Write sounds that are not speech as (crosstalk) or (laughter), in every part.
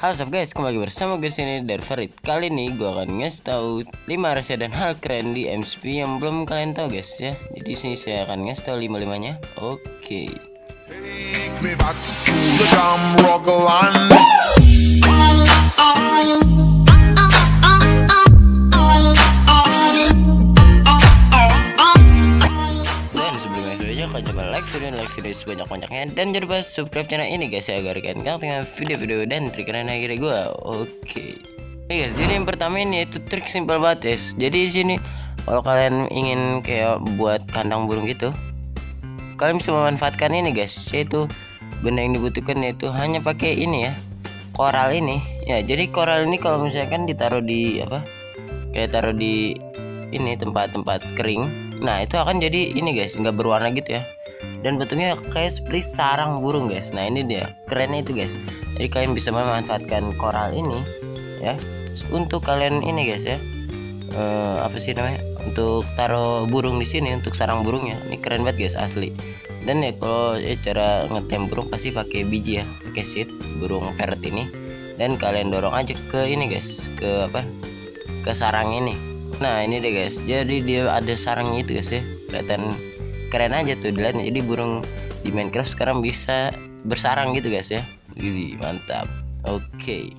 Halo sob guys, kembali bersama gue sini dari Farid. Kali ini gue akan ngasih tahu 5 rahasia dan hal keren di MSP yang belum kalian tahu guys ya. Jadi sini saya akan ngasih tahu 5 limanya. Oke. Take dan like video sebanyak-banyaknya dan jangan lupa subscribe channel ini guys ya agar kalian gak ketinggalan video-video dan trik keren akhirnya gue. Oke. Oke guys, jadi yang pertama ini itu trik simpel banget guys. Jadi di sini kalau kalian ingin kayak buat kandang burung gitu, kalian bisa memanfaatkan ini guys, yaitu benda yang dibutuhkan yaitu hanya pakai ini ya, koral ini. Ya, jadi koral ini kalau misalkan ditaruh di apa? Kayak taruh di ini tempat-tempat kering. Nah, itu akan jadi ini guys, nggak berwarna gitu ya. Dan bentuknya kayak seperti sarang burung guys. Nah, ini dia. Kerennya itu guys. Jadi kalian bisa memanfaatkan koral ini ya untuk kalian ini guys ya. Eh, apa sih namanya? Untuk taruh burung di sini untuk sarang burungnya. Ini keren banget guys asli. Dan ya kalau ya, cara ngetem burung pasti pakai biji ya, pakai seed burung parrot ini. Dan kalian dorong aja ke ini guys, ke apa? Ke sarang ini. Nah ini deh guys, jadi dia ada sarangnya itu guys ya, kelihatan keren aja tuh dilihat. Jadi burung di Minecraft sekarang bisa bersarang gitu guys ya. Jadi mantap. Oke.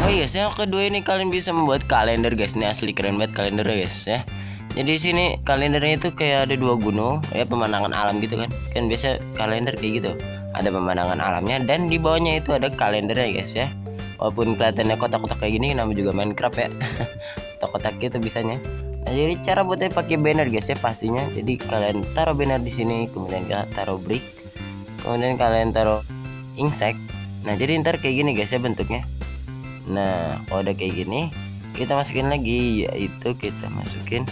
Oh iya, guys, yang kedua ini kalian bisa membuat kalender guys. Ini asli keren banget kalendernya guys ya. Jadi di sini kalendernya itu kayak ada dua gunung, ya pemandangan alam gitu kan. Kan biasa kalender kayak gitu. Ada pemandangan alamnya dan di bawahnya itu ada kalendernya guys ya. Walaupun kelihatannya kotak-kotak kayak gini, nama juga Minecraft ya. (laughs) kotak-kotak gitu bisanya. Nah, jadi cara buatnya pakai banner guys ya pastinya. Jadi kalian taruh banner di sini, kemudian kalian taruh brick, kemudian kalian taruh insect. Nah, jadi ntar kayak gini guys ya bentuknya. Nah, kalau udah kayak gini, kita masukin lagi yaitu kita masukin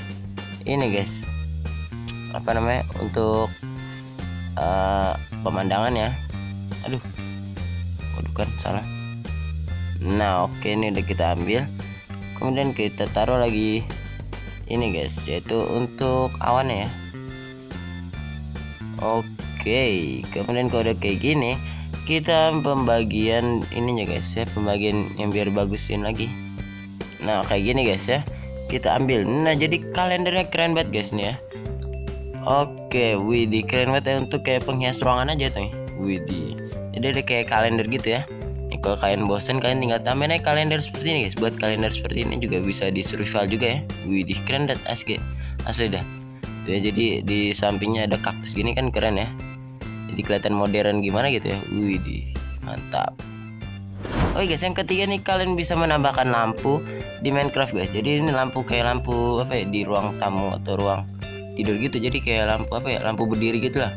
ini guys. Apa namanya? Untuk uh, pemandangan ya. Aduh. Waduh kan salah. Nah, oke ini udah kita ambil. Kemudian kita taruh lagi ini guys, yaitu untuk awannya ya. Oke, kemudian kalau udah kayak gini, kita pembagian ininya guys ya, pembagian yang biar bagusin lagi. Nah, kayak gini guys ya. Kita ambil. Nah, jadi kalendernya keren banget guys nih ya. Oke, widih keren banget ya untuk kayak penghias ruangan aja tuh. Widih. Jadi ada kayak kalender gitu ya. Kalau kalian bosen kalian tinggal tambahin aja kalender seperti ini guys. Buat kalender seperti ini juga bisa di survival juga ya. Widih keren dan asli. Asli dah. Ya, jadi di sampingnya ada kaktus gini kan keren ya. Jadi kelihatan modern gimana gitu ya. Widih, mantap. Oke guys, yang ketiga nih kalian bisa menambahkan lampu di Minecraft guys. Jadi ini lampu kayak lampu apa ya di ruang tamu atau ruang tidur gitu. Jadi kayak lampu apa ya? Lampu berdiri gitu lah.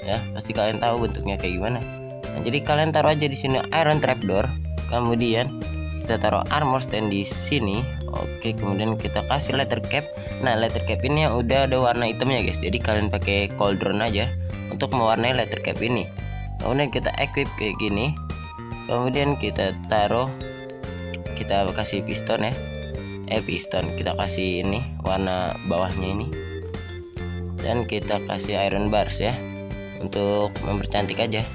Ya, pasti kalian tahu bentuknya kayak gimana. Nah, jadi kalian taruh aja di sini iron trapdoor. Kemudian kita taruh armor stand di sini. Oke, kemudian kita kasih letter cap. Nah, letter cap ini yang udah ada warna hitamnya guys. Jadi kalian pakai cauldron aja untuk mewarnai letter cap ini. Kemudian kita equip kayak gini. Kemudian kita taruh kita kasih piston ya. Eh piston, kita kasih ini warna bawahnya ini. Dan kita kasih iron bars ya untuk mempercantik aja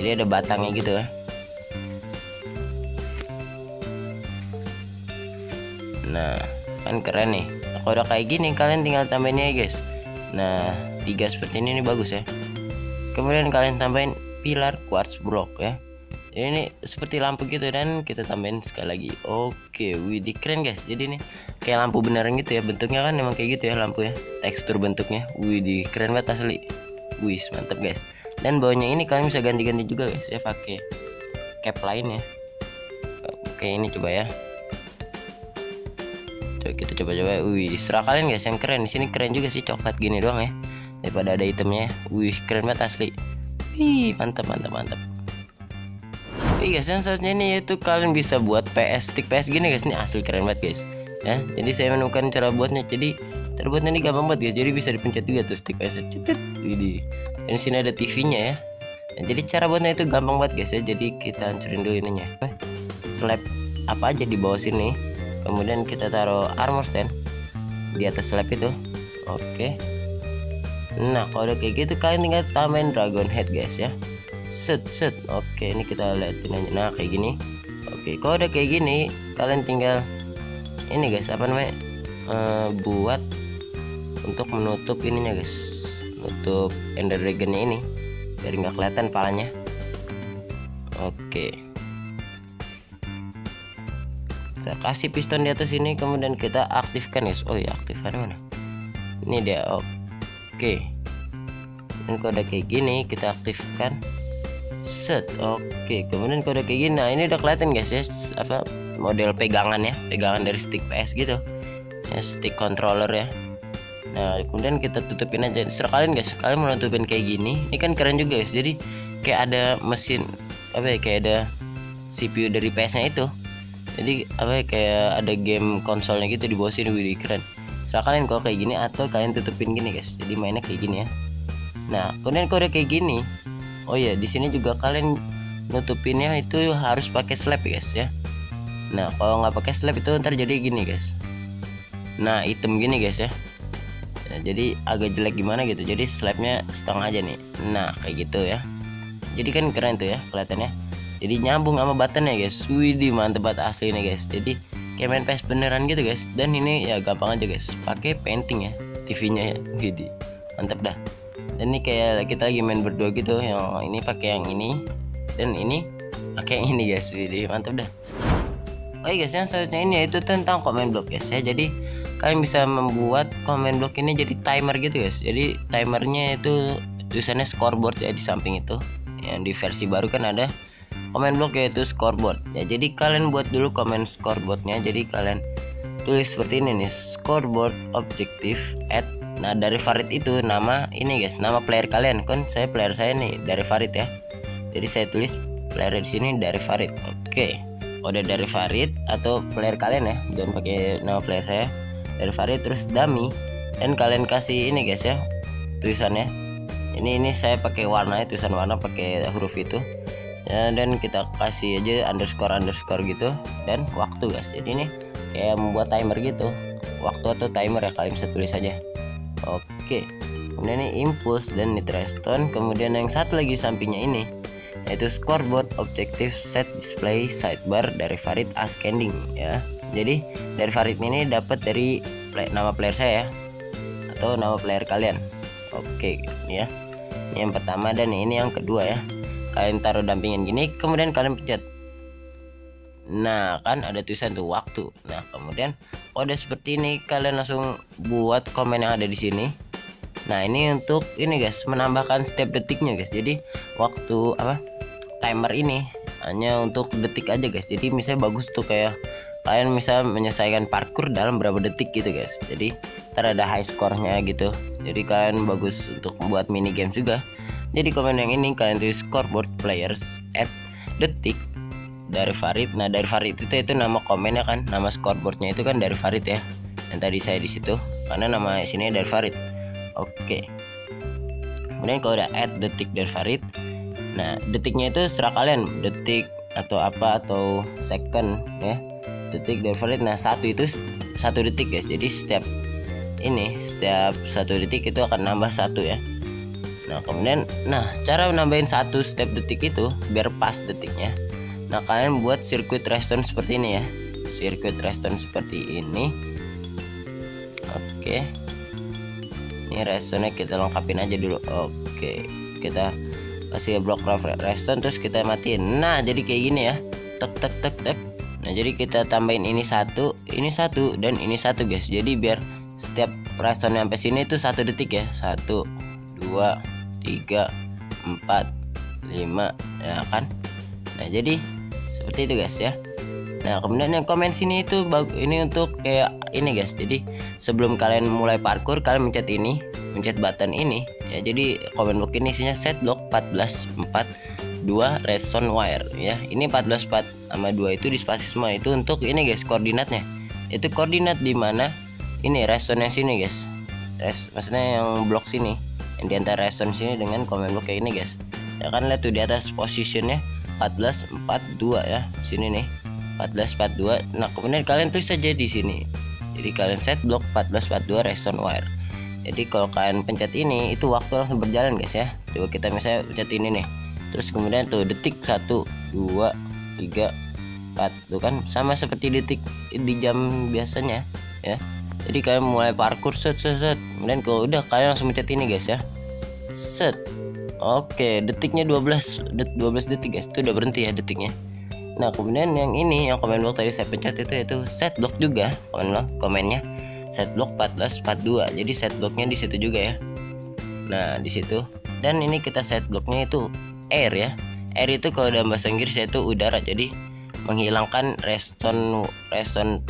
jadi ada batangnya gitu ya. Nah kan keren nih. Kalau udah kayak gini kalian tinggal tambahin ya guys. Nah tiga seperti ini nih bagus ya. Kemudian kalian tambahin pilar quartz block ya. Jadi ini seperti lampu gitu dan kita tambahin sekali lagi. Oke widih keren guys. Jadi nih kayak lampu beneran gitu ya. Bentuknya kan emang kayak gitu ya lampu ya. Tekstur bentuknya. Widih keren banget asli. Wis mantap guys dan bawahnya ini kalian bisa ganti-ganti juga guys. Ya pakai cap lainnya oke ini coba ya. Coba kita coba-coba. Wih serah kalian guys. Yang keren. Di sini keren juga sih coklat gini doang ya. Daripada ada itemnya. Wih keren banget asli. Wih mantap mantap mantap. Oke guys yang selanjutnya ini yaitu kalian bisa buat PS stick PS gini guys. Ini asli keren banget guys. Ya jadi saya menemukan cara buatnya. Jadi terbuatnya ini gampang banget guys. Jadi bisa dipencet juga tuh stick PS cecet Widih. Dan sini ada TV-nya ya. Nah, jadi cara buatnya itu gampang banget guys ya. Jadi kita hancurin dulu ininya. Slab apa aja di bawah sini? Kemudian kita taruh armor stand di atas slab itu. Oke. Nah kalau udah kayak gitu kalian tinggal tambahin dragon head guys ya. Set set. Oke ini kita liatin aja. Nah kayak gini. Oke kalau udah kayak gini kalian tinggal ini guys apa namanya eh, buat untuk menutup ininya guys nutup ender dragonnya ini biar nggak kelihatan palanya oke. Kita kasih piston di atas ini kemudian kita aktifkan guys. Oh ya aktifkan mana? Ini dia oke. Dan kalau udah kayak gini kita aktifkan. Set oke. Kemudian kalau udah kayak gini nah ini udah kelihatan guys ya apa model pegangan ya. Pegangan dari stick PS gitu. Ya stick controller ya nah kemudian kita tutupin aja. Serah kalian guys. Kalian mau nutupin kayak gini ini kan keren juga guys. Jadi kayak ada mesin apa ya kayak ada CPU dari PS nya itu. Jadi apa ya kayak ada game konsolnya gitu di bawah sini. Wih keren. Serah kalian kalau kayak gini atau kalian tutupin gini guys. Jadi mainnya kayak gini ya. Nah kemudian kalau udah kayak gini oh ya di sini juga kalian nutupinnya itu harus pakai slab guys ya. Nah kalau nggak pakai slab itu ntar jadi gini guys. Nah hitam gini guys ya Ya, jadi agak jelek gimana gitu? Jadi slabnya setengah aja nih. Nah kayak gitu ya. Jadi kan keren tuh ya kelihatannya. Jadi nyambung sama button ya guys. Widih mantep banget asli nih guys. Jadi kayak main PS beneran gitu guys. Dan ini ya gampang aja guys. Pakai painting ya TV nya ya. Widih mantep dah. Dan ini kayak kita lagi main berdua gitu. Yang ini pakai yang ini. Dan ini pakai yang ini guys. Widih mantep dah. Iya guys, yang selanjutnya ini yaitu tentang comment block guys ya. Jadi kalian bisa membuat comment block ini jadi timer gitu guys. Jadi timernya itu tulisannya scoreboard ya di samping itu. Yang di versi baru kan ada comment block yaitu scoreboard. Ya jadi kalian buat dulu comment scoreboardnya. Jadi kalian tulis seperti ini nih scoreboard objective at nah dari Farid itu nama ini guys nama player kalian kan saya player saya nih dari Farid ya jadi saya tulis player di sini dari Farid oke udah dari Farid atau player kalian ya jangan pakai nama player saya dari Farid terus dummy dan kalian kasih ini guys ya tulisannya. Ini ini saya pakai warna ya tulisan warna pakai huruf itu. Ya, dan kita kasih aja underscore underscore gitu. Dan waktu guys. Jadi ini kayak membuat timer gitu. Waktu atau timer ya kalian bisa tulis aja. Oke. Kemudian ini impulse dan ini redstone kemudian yang satu lagi sampingnya ini yaitu scoreboard objective set display sidebar dari Farid Ascending ya jadi dari Farid ini dapat dari play- nama player saya ya. Atau nama player kalian. Oke ya. Ini yang pertama dan ini yang kedua ya. Kalian taruh dampingin gini kemudian kalian pencet. Nah kan ada tulisan tuh waktu. Nah kemudian oh, udah seperti ini. Kalian langsung buat komen yang ada di sini. Nah ini untuk ini guys menambahkan setiap detiknya guys. Jadi waktu apa timer ini hanya untuk detik aja guys. Jadi misalnya bagus tuh kayak kalian bisa menyelesaikan parkour dalam berapa detik gitu guys. Jadi ntar ada high score-nya gitu. Jadi kalian bagus untuk membuat mini game juga. Jadi komen yang ini kalian tulis scoreboard players at detik dari Farid. Nah dari Farid itu itu nama komennya kan, nama scoreboardnya itu kan dari Farid ya. Dan tadi saya di situ karena nama sini dari Farid. Oke. Kemudian kalau udah add detik dari Farid, nah detiknya itu serah kalian detik atau apa atau second ya detik dari Farid. Nah satu itu satu detik guys. Jadi setiap ini setiap satu detik itu akan nambah satu ya. Nah kemudian, nah cara nambahin satu setiap detik itu biar pas detiknya. Nah kalian buat sirkuit redstone seperti ini ya. Sirkuit redstone seperti ini. Oke ini redstone kita lengkapin aja dulu oke kita kasih blok redstone terus kita matiin nah jadi kayak gini ya tek tek tek tek nah jadi kita tambahin ini satu ini satu dan ini satu guys jadi biar setiap redstone sampai sini itu satu detik ya satu dua tiga empat lima ya kan nah jadi seperti itu guys ya Nah kemudian yang komen sini itu ini untuk kayak ini guys. Jadi sebelum kalian mulai parkour kalian mencet ini, mencet button ini. Ya jadi komen block ini isinya set block 14 4 2 redstone wire ya. Ini 14 4 sama 2 itu di spasi semua itu untuk ini guys koordinatnya. Itu koordinat di mana ini redstone yang sini guys. Rest, maksudnya yang blok sini yang di antara redstone sini dengan komen block kayak ini guys. Ya kan lihat tuh di atas positionnya 14 4 2 ya. Sini nih. 1442 nah kemudian kalian tulis saja di sini jadi kalian set blok 1442 redstone wire jadi kalau kalian pencet ini itu waktu langsung berjalan guys ya coba kita misalnya pencet ini nih terus kemudian tuh detik 1 2 3 4 tuh kan sama seperti detik di jam biasanya ya. Jadi kalian mulai parkour set set set. Kemudian kalau udah kalian langsung mencet ini guys ya. Set. Oke detiknya 12 det 12 detik guys. Itu udah berhenti ya detiknya. Nah kemudian yang ini yang komen block tadi saya pencet itu yaitu set block juga. Komen block komennya. Set block 1442 jadi set blocknya di situ juga ya. Nah di situ. Dan ini kita set blocknya itu air ya. Air itu kalau dalam bahasa Inggris yaitu udara. Jadi menghilangkan reston reston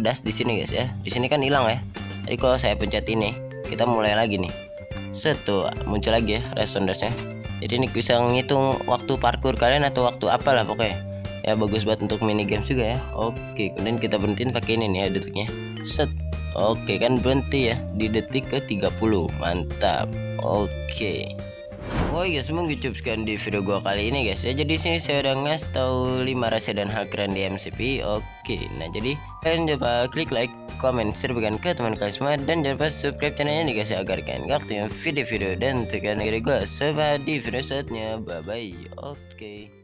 dust di sini guys ya. Di sini kan hilang ya. Jadi kalau saya pencet ini kita mulai lagi nih. Set tuh muncul lagi ya reston dustnya. Jadi ini bisa ngitung waktu parkour kalian atau waktu apalah pokoknya. Ya bagus buat untuk mini games juga ya. Oke kemudian kita berhentiin pakai ini nih ya detiknya. Set. Oke kan berhenti ya. Di detik ke 30 Mantap. Oke Oh iya semoga cukup sekian di video gua kali ini guys. Ya Jadi sini saya udah ngasih tahu 5 rahasia dan hal keren di MCP Oke nah jadi kalian coba klik like komen share ke teman kalian semua. Dan jangan lupa subscribe channel ini guys ya agar kalian gak ketinggalan video-video dan tekan negeri gua. Sampai di video selanjutnya. Bye bye oke